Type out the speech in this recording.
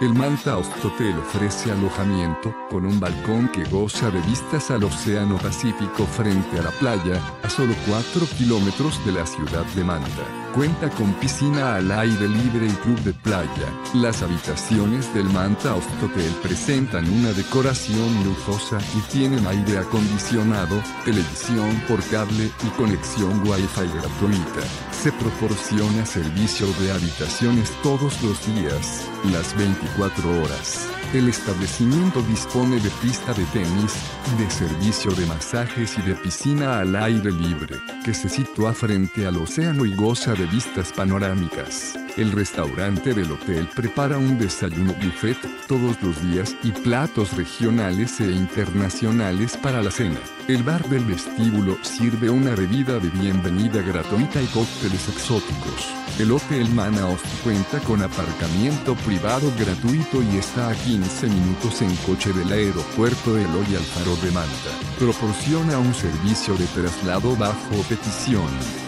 El Manta Hotel ofrece alojamiento, con un balcón que goza de vistas al Océano Pacífico frente a la playa, a solo 4 kilómetros de la ciudad de Manta. Cuenta con piscina al aire libre y club de playa. Las habitaciones del Manta Hotel presentan una decoración lujosa y tienen aire acondicionado, televisión por cable y conexión Wi-Fi gratuita. Se proporciona servicio de habitaciones todos los días, las 24 horas. El establecimiento dispone de pista de tenis, de servicio de masajes y de piscina al aire libre, que se sitúa frente al océano y goza de vistas panorámicas. El restaurante del hotel prepara un desayuno buffet todos los días y platos regionales e internacionales para la cena. El bar del vestíbulo sirve una bebida de bienvenida gratuita y cócteles exóticos. El Hotel Manaus cuenta con aparcamiento privado gratuito y está a 15 minutos en coche del aeropuerto Eloy Alfaro de Manta. Proporciona un servicio de traslado bajo petición.